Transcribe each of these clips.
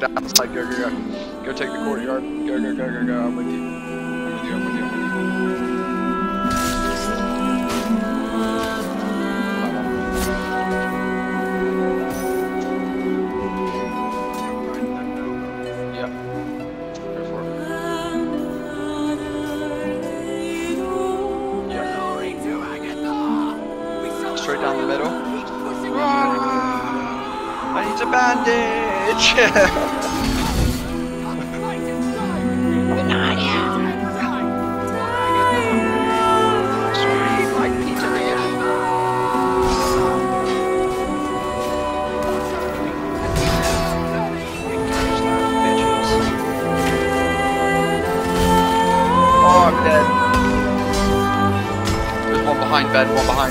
Down the side, go, go, go. Go take the courtyard. Go, go, go, go, go. I'm with you. Oh, There's one behind Ben, one behind.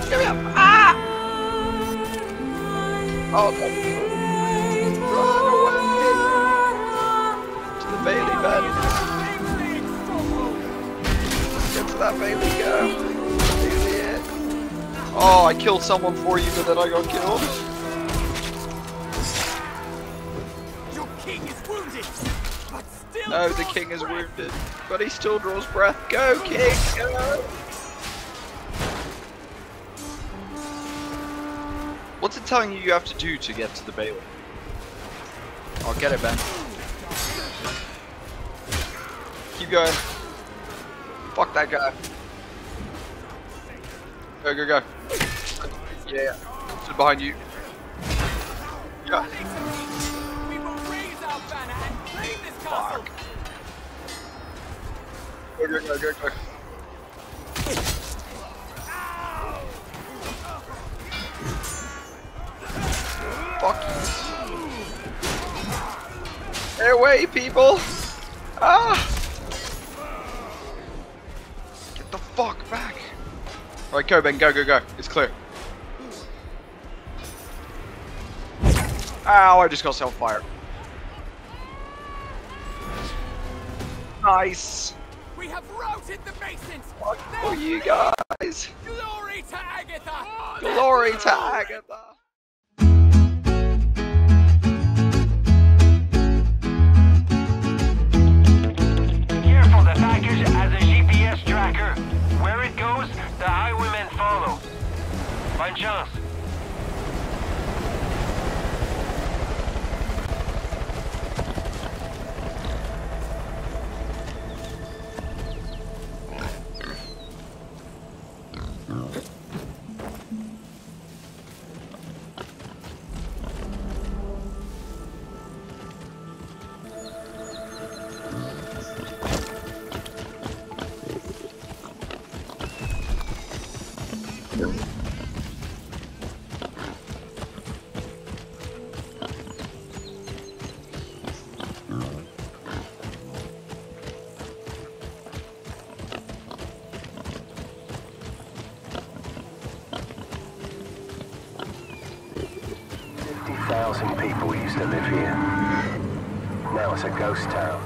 Up, give me up, give me up! Ah! Oh, no. Run away! To the Bailey bed. Get to that Bailey, go. Bailey. Oh, I killed someone for you, but then I got killed. Your king is wounded, but still. No, the king is wounded, but he still draws breath. Go, king, go! Telling you you have to do to get to the Bailey? I'll get it, Ben. Keep going. Fuck that guy. Go, go, go. Yeah. Stood behind you. Yeah. Fuck. Go, go, go, go, go. Get away, people! Ah! Get the fuck back! Alright, go, Ben, go, go, go. It's clear. Ow, I just got self fire. Nice! We have routed the Masons. Fuck for you guys! Glory to Agatha. Glory to Agatha! Bonne chance. Thousand people used to live here. Now it's a ghost town.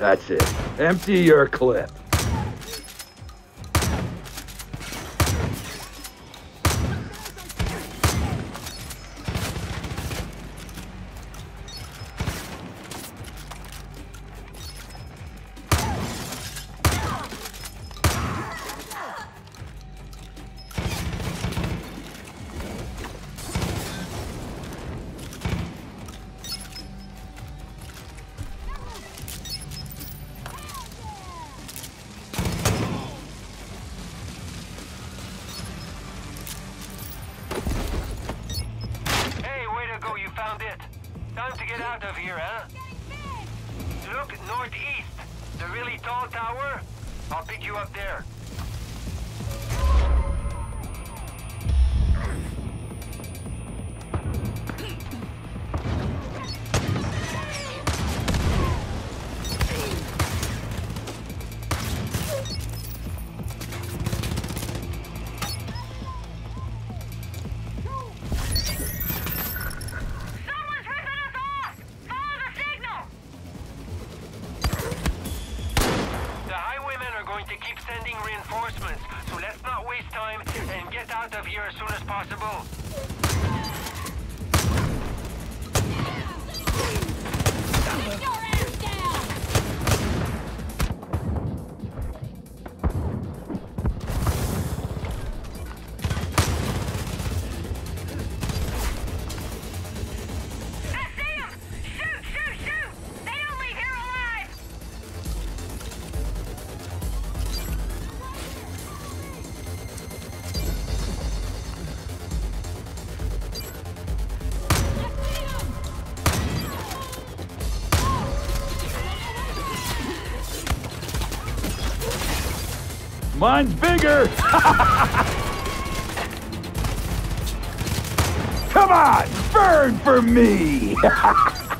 That's it. Empty your clip. Time to get out of here, huh? Look northeast. The really tall tower? I'll pick you up there. reinforcements, so let's not waste time and get out of here as soon as possible. Mine's bigger! Come on, burn for me!